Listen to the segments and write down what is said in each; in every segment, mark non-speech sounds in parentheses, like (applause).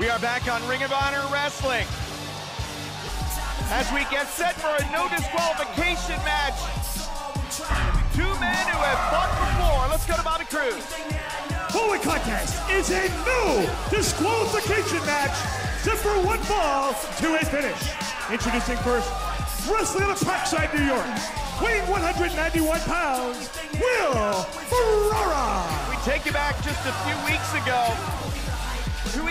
We are back on Ring of Honor Wrestling. As we get set for a no disqualification match. Two men who have fought before. Let's go to Bobby Cruz. Following contest is a no disqualification match set for one fall to a finish. Introducing first, wrestling out of Parkside, New York, weighing 191 pounds, Will Ferrara. We take you back just a few weeks ago.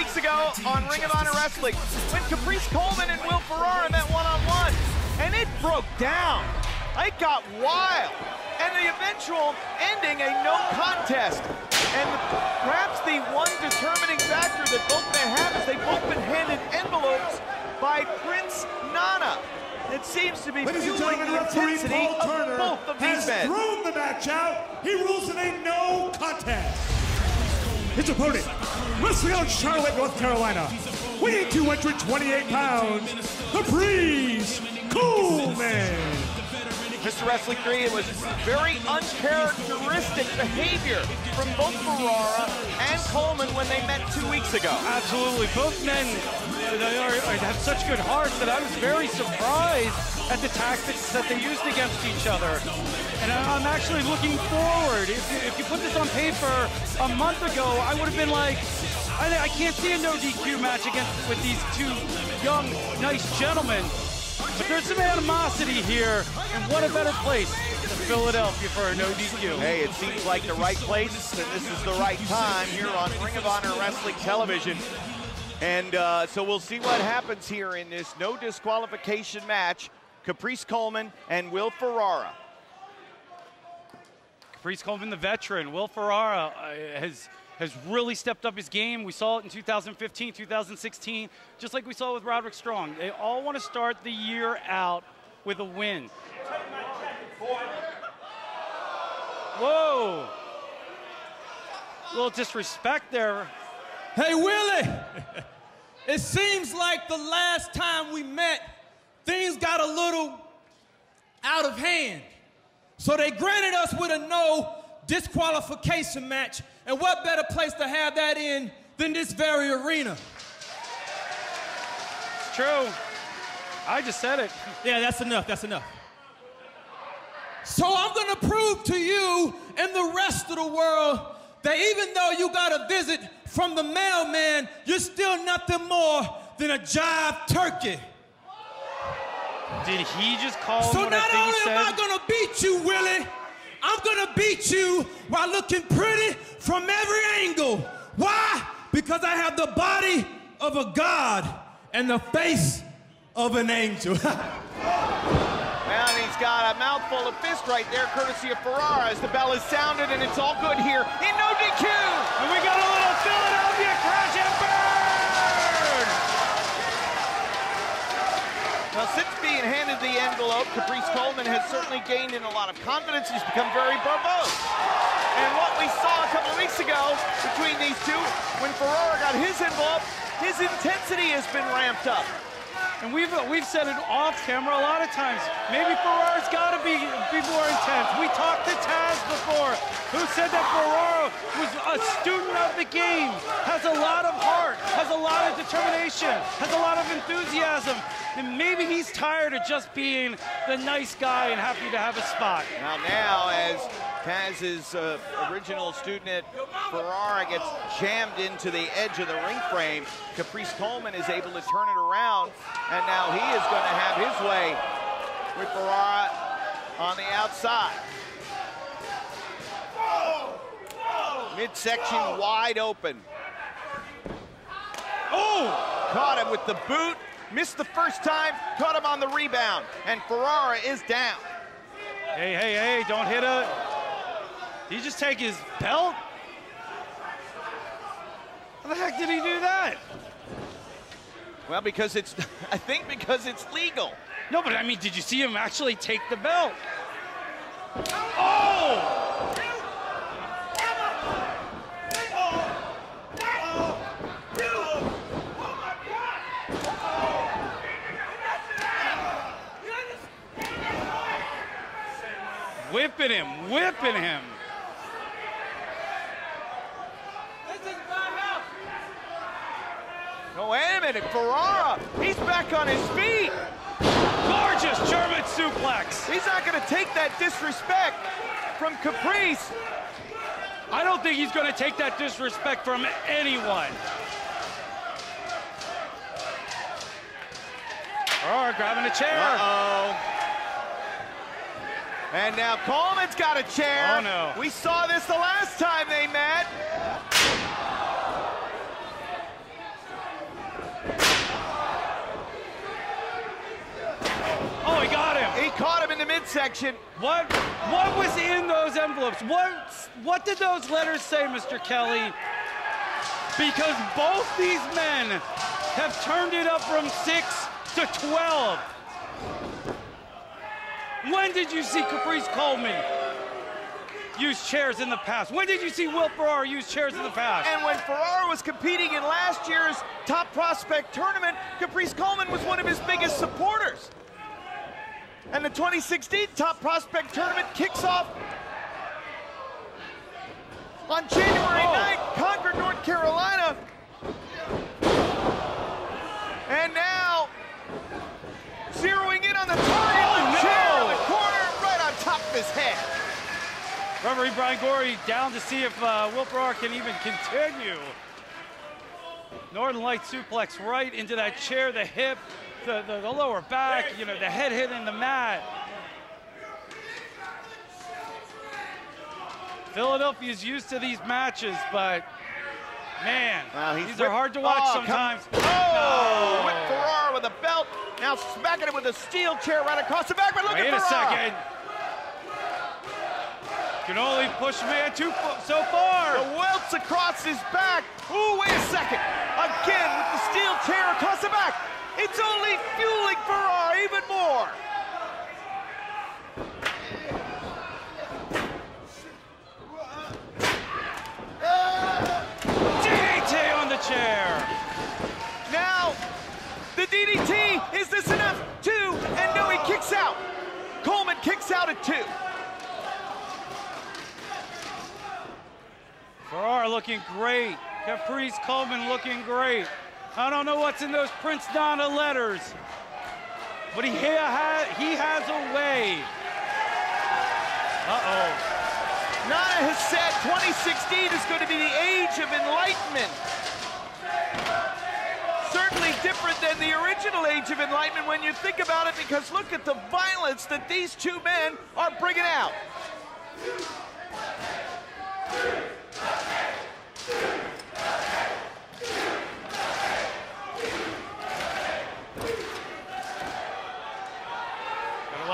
Weeks ago on Ring of Honor Wrestling, when Caprice Coleman and Will Ferrara met one-on-one, and it broke down. It got wild. And the eventual ending, a no contest. And perhaps the one determining factor that both men have is they've both been handed envelopes by Prince Nana. It seems to be Ladies fueling the intensity Paul of Turner both of these men. thrown the match out. He rules in a no contest. His opponent, wrestling out of Charlotte, North Carolina, weighing 228 pounds, Caprice Coleman. Mr. Wrestling 3, it was very uncharacteristic behavior from both Ferrara and Coleman when they met two weeks ago. Absolutely. Both men they are, are- have such good hearts that I was very surprised at the tactics that they used against each other. And I- I'm actually looking forward. If you, if you put this on paper a month ago, I would have been like, I, I can't see a no DQ match against with these two young, nice gentlemen. But there's some animosity here, and what a better place than Philadelphia for a no DQ. Hey, it seems like the right place, and this is the right time here on Ring of Honor Wrestling Television. And uh, so we'll see what happens here in this no disqualification match. Caprice Coleman and Will Ferrara. Caprice Coleman, the veteran. Will Ferrara uh, has has really stepped up his game. We saw it in 2015, 2016, just like we saw with Roderick Strong. They all want to start the year out with a win. Whoa! A little disrespect there. Hey, Willie! it seems like the last time we met, things got a little out of hand. So they granted us with a no disqualification match. And what better place to have that in than this very arena? It's true. I just said it. Yeah, that's enough. That's enough. So I'm going to prove to you and the rest of the world that even though you got a visit from the mailman, you're still nothing more than a jive turkey. Did he just call So not I only am? I gonna beat you, Willie, I'm gonna beat you while looking pretty from every angle. Why? Because I have the body of a god and the face of an angel. (laughs) And he's got a mouthful of fist right there, courtesy of Ferrara, as the bell is sounded, and it's all good here in no DQ. And we got a little Philadelphia crash and burn! Now, since being handed the envelope, Caprice Coleman has certainly gained in a lot of confidence. He's become very verbose. And what we saw a couple of weeks ago between these two, when Ferrara got his envelope, his intensity has been ramped up. And we've uh, we've said it off camera a lot of times. Maybe Ferrara's got to be be more intense. We talked to Taz before, who said that Ferrara was a student of the game, has a lot of heart, has a lot of determination, has a lot of enthusiasm, and maybe he's tired of just being the nice guy and happy to have a spot. Now, now as Taz's uh, original student at Ferrara gets jammed into the edge of the ring frame, Caprice Coleman is able to turn it around, and now he is going to have his way with Ferrara on the outside. Midsection wide open. Oh! Caught him with the boot, missed the first time, caught him on the rebound, and Ferrara is down. Hey, hey, hey! Don't hit a. Did he just take his belt? How the heck did he do that? Well, because it's, (laughs) I think because it's legal. No, but I mean, did you see him actually take the belt? Oh! Whipping him, whipping him. Oh, wait a minute, Ferrara, he's back on his feet. Gorgeous German suplex. He's not gonna take that disrespect from Caprice. I don't think he's going to take that disrespect from anyone. Ferrara grabbing a chair. Uh-oh. And now Coleman's got a chair. Oh, no. We saw this the last time they met. Oh, he got him. He caught him in the midsection. What what was in those envelopes? What what did those letters say, Mr. Kelly? Because both these men have turned it up from 6 to 12. When did you see Caprice Coleman use chairs in the past? When did you see Will Ferrara use chairs in the past? And when Ferrara was competing in last year's top prospect tournament, Caprice Coleman was one of his biggest supporters. And the 2016 top prospect tournament kicks off on January Oh. 9th, Concord, North Carolina. And now, zeroing in on the target, Oh, the chair in no. the corner, right on top of his head. Referee Brian Gorie down to see if uh, Will Ferrara can even continue. Northern Light suplex right into that chair, the hip, the, the, the lower back, you know, the head hitting the mat. Philadelphia's used to these matches, but man, Wow, these are hard to watch oh, come- sometimes. Oh, No. with Ferrara with a belt. Now smacking him with a steel chair right across the back. But look Wait at a second. Can only push man too so far. The welts across his back. Ooh, wait a second. Again with the steel chair across the back. It's only fueling Ferrara even more. DDT on the chair. Now, the DDT. Is this enough? Two. And no, he kicks out. Coleman kicks out at two. Ferrara looking great. Caprice Coleman looking great. I don't know what's in those Prince Nana letters, but he, ha- he has a way. Uh-oh. Nana has said 2016 is going to be the age of enlightenment. Certainly different than the original age of enlightenment when you think about it, because look at the violence that these two men are bringing out.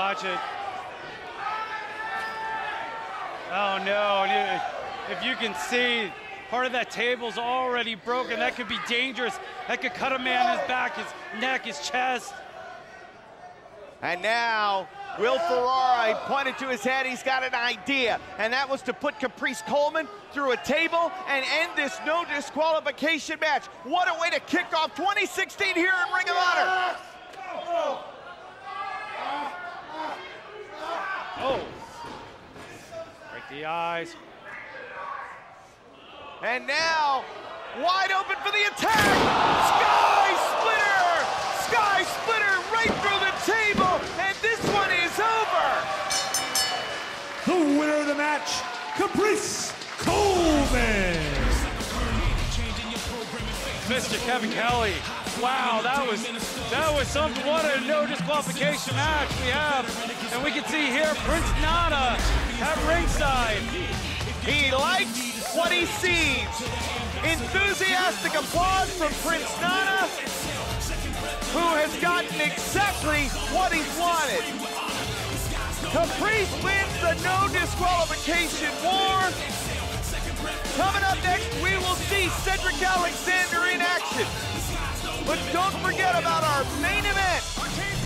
Watch it. Oh no, and it- if you can see, part of that table's already broken. That could be dangerous. That could cut a man his back, his neck, his chest. And now, Will Ferrara he pointed to his head. He's got an idea, and that was to put Caprice Coleman through a table and end this no disqualification match. What a way to kick off 2016 here in Ring of Honor. Oh. Break the eyes. And now, wide open for the attack. Sky Splitter! Sky Splitter right through the table, and this one is over. The winner of the match, Caprice Coleman. Mr. Kevin Kelly. Wow, that was that was something. What a no disqualification match we have. And we can see here Prince Nana at ringside. He likes what he sees. Enthusiastic applause from Prince Nana, who has gotten exactly what he's wanted. Caprice wins the no disqualification war. Coming up next, we will see Cedric Alexander in action. But don't forget about our main event.